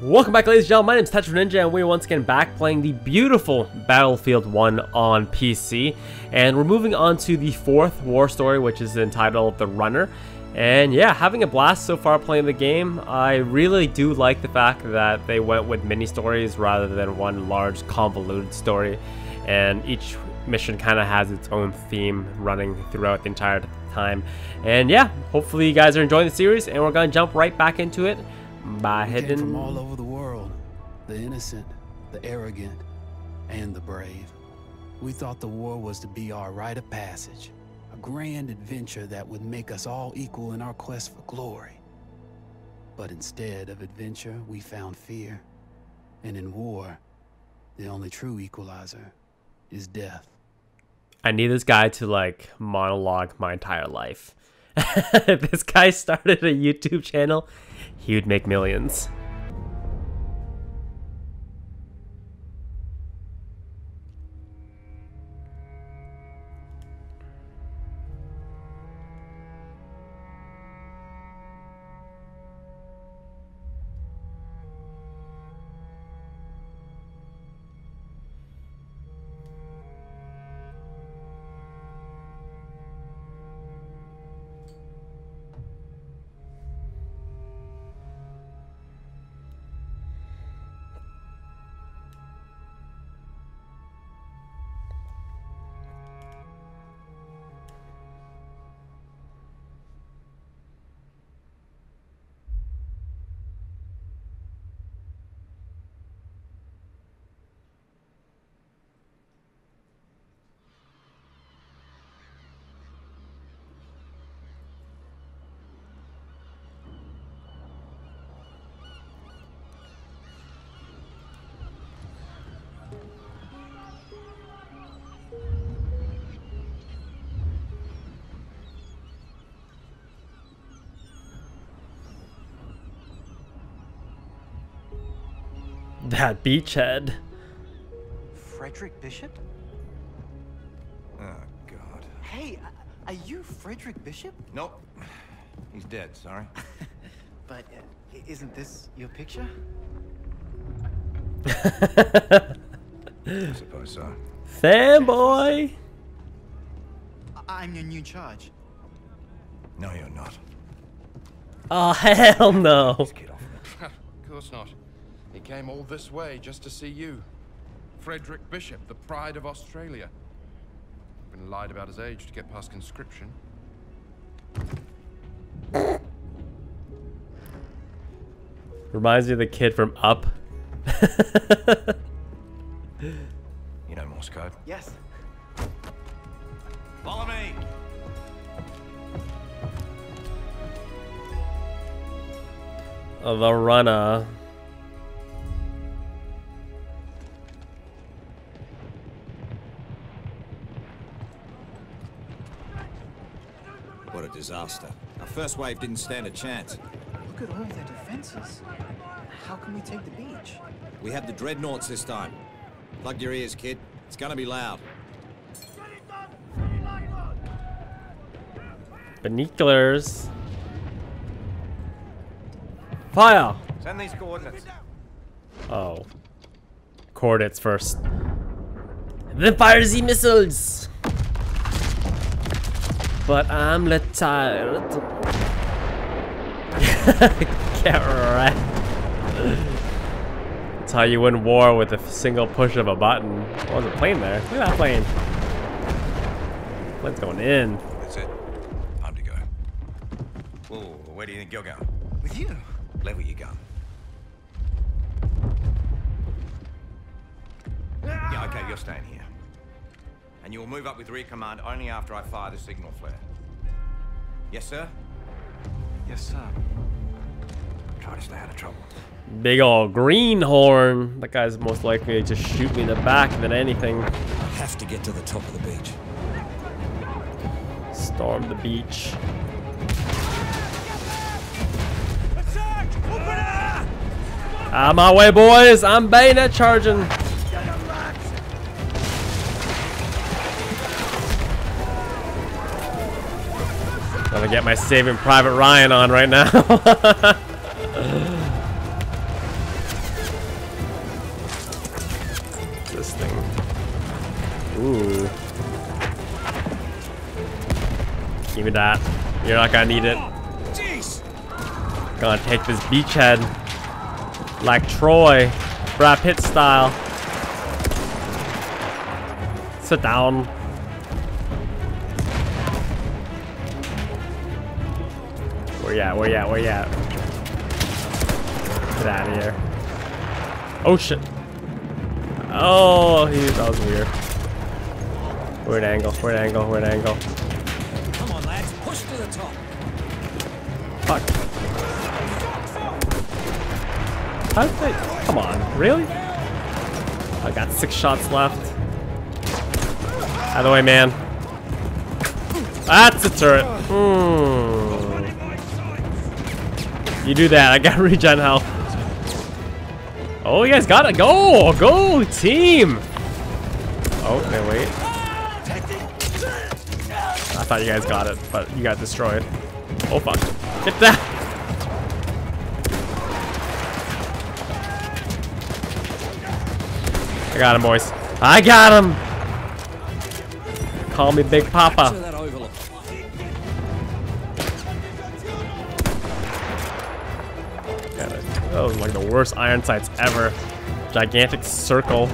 Welcome back ladies and gentlemen, my name is Tetra Ninja and we're once again back playing the beautiful Battlefield 1 on PC. And we're moving on to the fourth war story which is entitled The Runner. And yeah, having a blast so far playing the game. I really do like the fact that they went with mini stories rather than one large convoluted story. And each mission kind of has its own theme running throughout the entire time. And yeah, hopefully you guys are enjoying the series and we're going to jump right back into it by We came from all over the world. The innocent, the arrogant, and the brave. We thought the war was to be our rite of passage, a grand adventure that would make us all equal in our quest for glory. But instead of adventure, we found fear. And in war, the only true equalizer is death. I need this guy to like monologue my entire life. if this guy started a YouTube channel, he would make millions. That beachhead. Frederick Bishop? Oh, God. Hey, are you Frederick Bishop? Nope. He's dead, sorry. But uh, isn't this your picture? I suppose so. Fanboy! I- I'm your new charge. No, you're not. Oh hell no! Get off of course not. He came all this way just to see you. Frederick Bishop, the pride of Australia. Been lied about his age to get past conscription. Reminds me of the kid from Up. You know Morse code. Yes. Follow me! the runner. Disaster. Our first wave didn't stand a chance. Look at all their defenses. How can we take the beach? We have the dreadnoughts this time. Plug your ears, kid. It's gonna be loud. Binoculars. Fire! Send these coordinates. Oh. Coordinates first. Then fire the missiles! But I'm retired. Get wrecked. That's how you win war with a single push of a button. Oh, there's a plane there. Look at that plane. Plane's going in. That's it. Time to go. Whoa, where do you think you're going? With you? Level your gun. Yeah, okay, you're staying here. And you will move up with rear command only after I fire the signal flare. Yes, sir? Yes, sir. Try to stay out of trouble. Big ol' greenhorn. That guy's most likely to just shoot me in the back than anything. I have to get to the top of the beach. Storm the beach. Out of ah, my way, boys! I'm bayonet charging! gonna get my Saving Private Ryan on right now. this thing. Ooh. Give me that. You're not gonna need it. Gonna take this beachhead. Like Troy. Brad Pitt style. Sit down. You at? Where you at? Where you at? Get out of here. Oh shit. Oh, he, that was weird. Weird angle, weird angle, weird angle. Come on, lads. Push to the top. Fuck. How did they... Come on, really? I got six shots left. Out of the way, man. That's a turret. Hmm. You do that. I got regen health. Oh, you guys got it. Go! Go, team! Oh, no, wait. I thought you guys got it, but you got destroyed. Oh, fuck. Get that! I got him, boys. I got him! Call me Big To Papa. That overlook. Yeah, that that was like the worst iron sights ever. Gigantic circle.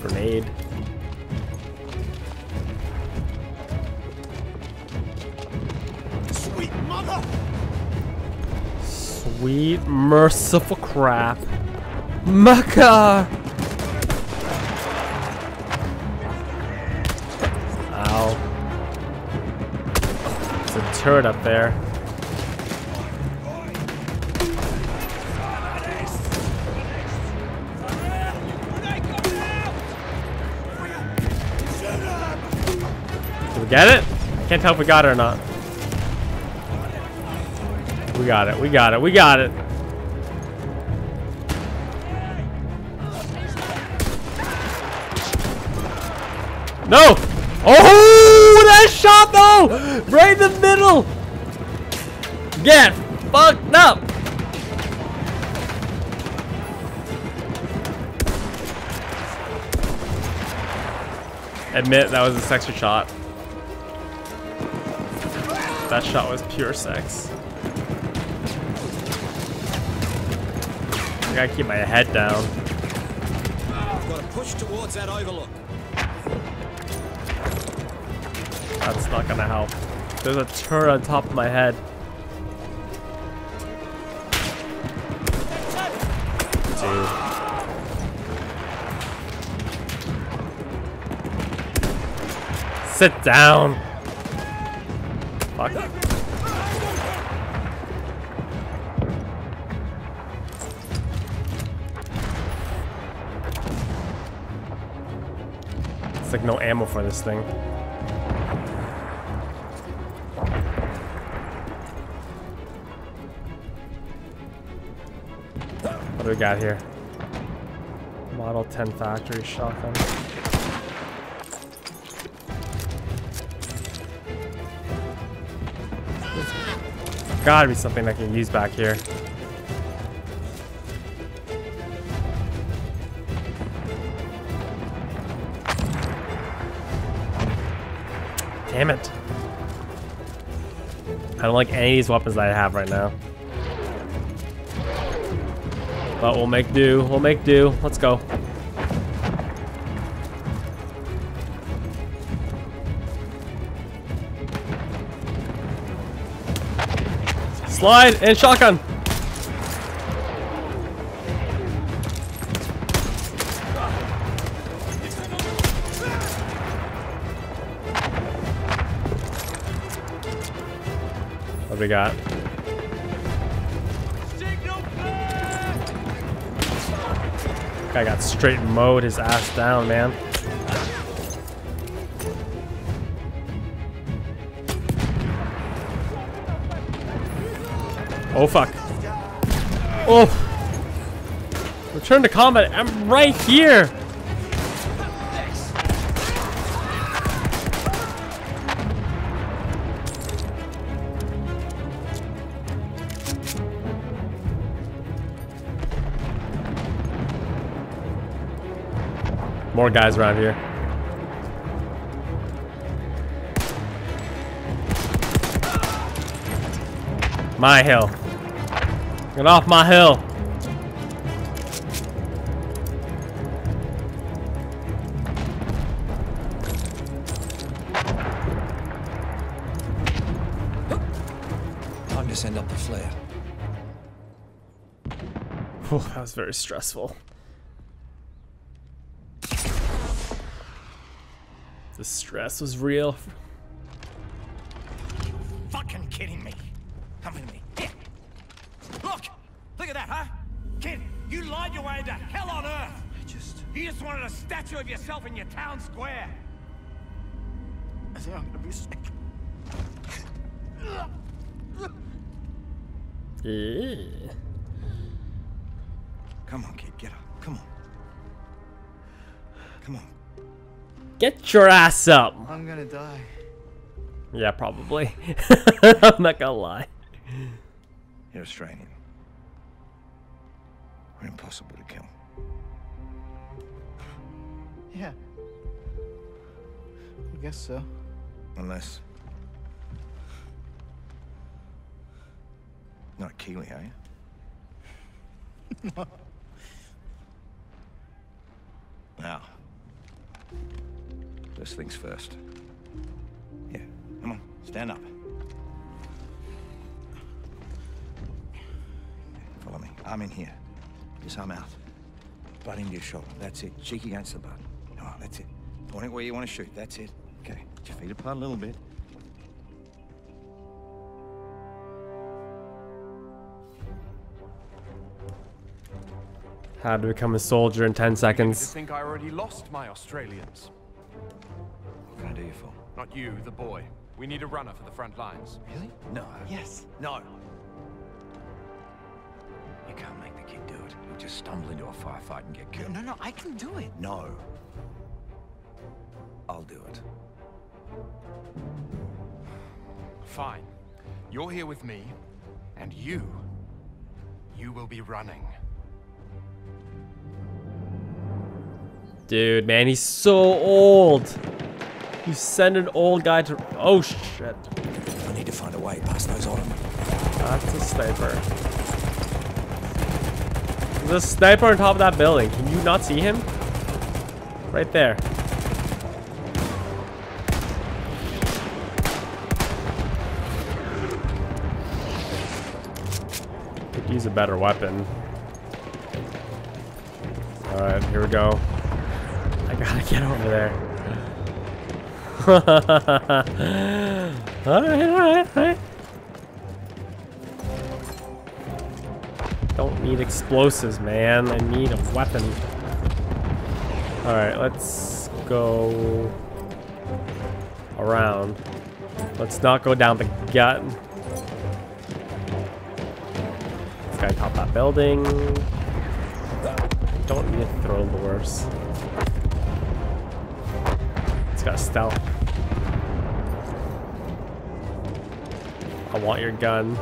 Grenade. Sweet mother! Sweet merciful crap. Mecca! Turret up there. Did we get it? I can't tell if we got it or not. We got it. We got it. We got it. No! That shot though! Right in the middle! Get fucked up! Admit that was a sexy shot. That shot was pure sex. I gotta keep my head down. Ah, got to push towards that overlook. That's not gonna help. There's a turret on top of my head. Sit down. Fuck. It's like no ammo for this thing. What do we got here? Model 10 factory shotgun. Gotta be something I can use back here. Damn it. I don't like any of these weapons that I have right now. But we'll make do. We'll make do. Let's go. Slide and shotgun. What do we got? Guy got straight mowed his ass down, man. Oh fuck. Oh. Return to combat. I'm right here. More guys around here. My hill. Get off my hill. Time to send up the flare. Whew, that was very stressful. The stress was real. You Fucking kidding me. Come with me. Here. Look! Look at that, huh? Kid, you lied your way into hell on earth! I just... You just wanted a statue of yourself in your town square! I think I'm gonna be sick. Eh. Come on, kid, Get your ass up. I'm gonna die. Yeah, probably. I'm not gonna lie. You're Australian. We're impossible to kill. Yeah. I guess so. Unless... Not Keeley, are you? no. Now, first things first. Yeah, come on, stand up. Follow me. I'm in here. This arm out. Butt into your shoulder. That's it. Cheek against the butt. Oh, that's it. Point it where you want to shoot. That's it. Okay. Put your feet apart a little bit. How to become a soldier in 10 To seconds. think I already lost my Australians. What can I do you for? Not you, the boy. We need a runner for the front lines. Really? No. Yes. No. You can't make the kid do it. He'll just stumble into a firefight and get killed. No, killed. no, no, I can do it. No. I'll do it. Fine. You're here with me, and you, you will be running. Dude, man, he's so old. You send an old guy to. Oh shit. I need to find a way past those Ottoman. That's a sniper. There's a sniper on top of that building. Can you not see him? Right there. Could use a better weapon. Alright, here we go. Gotta get over there. alright, alright, alright. Don't need explosives, man. I need a weapon. Alright, let's go around. Let's not go down the gut. This guy top that building. Don't need to throw lures. It's got stealth. I want your gun.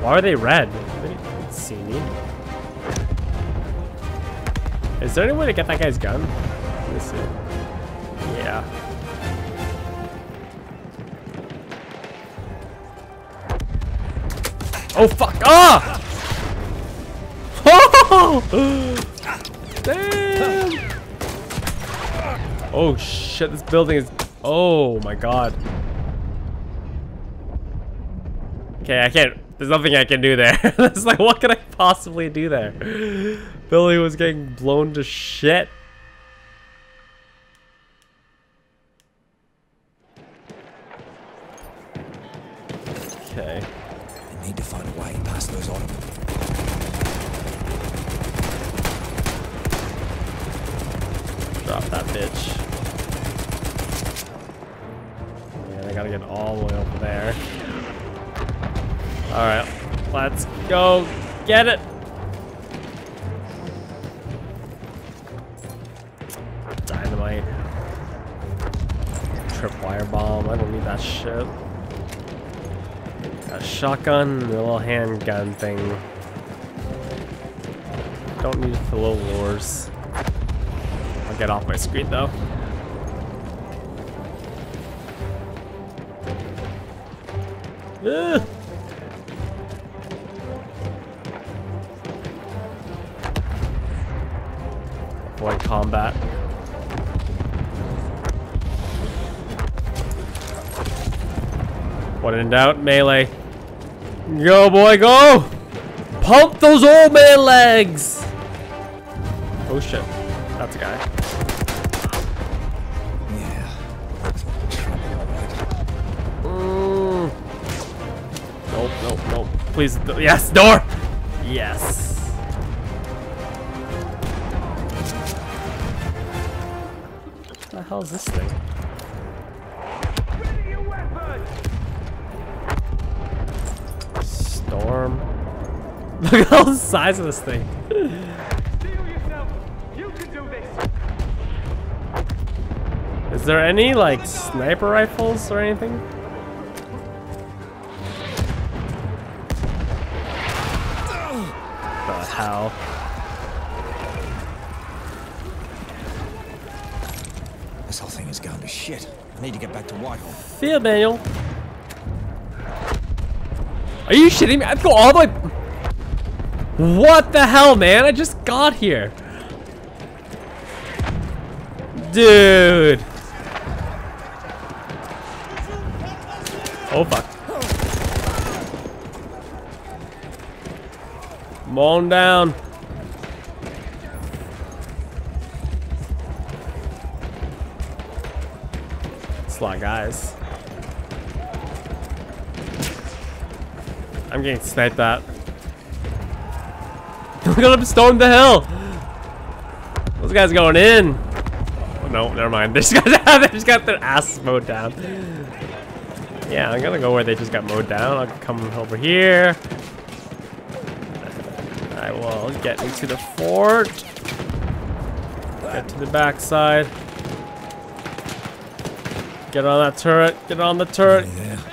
Why are they red? See me. Is there any way to get that guy's gun? Let me see. Yeah. Oh fuck! Ah! Oh! Damn! Oh shit! This building is. Oh my god. Okay, I can't. There's nothing I can do there. it's like, what can I possibly do there? Billy was getting blown to shit. Okay. I need to find a way past those Ottoman. Drop that bitch. Yeah, I gotta get all the way over there. Alright, let's go get it. Dynamite. Tripwire bomb. I don't need that shit. A shotgun, and a little handgun thing. Don't need the little lures. I'll get off my screen though. Ugh. Avoid combat. When in doubt, melee. Go, boy, go! Pump those old man legs! Oh shit. That's a guy. Yeah. Looks like trouble. Mm. Nope, nope, nope. Please, yes, door! Yes. What the hell is this thing? Storm. Look at all the size of this thing. Is there any like sniper rifles or anything? The hell? This whole thing is going to shit. I need to get back to Whitehall. Field manual. Are you shitting me? I have to go all the way. What the hell, man? I just got here. Dude. Oh, fuck. Come on down. A guys. I'm getting sniped at. Look at them storm the hill. Those guys going in. Oh, no, never mind. They just got they just got their ass mowed down. Yeah, I'm gonna go where they just got mowed down. I'll come over here. I will get into the fort. Get to the backside. Get on that turret. Get on the turret. Yeah.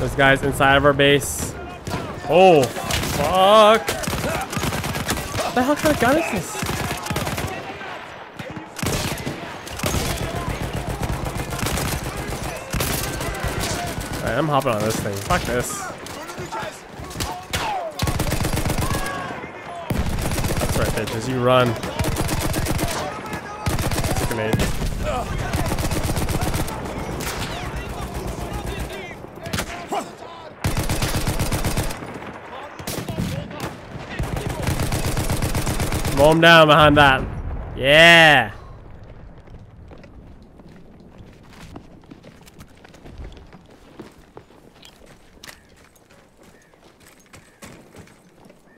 Those guys inside of our base. Oh, fuck. What the hell kind of gun is this? Alright, I'm hopping on this thing. Fuck this. That's right, bitches. You run. Grenade. Him down behind that. Yeah.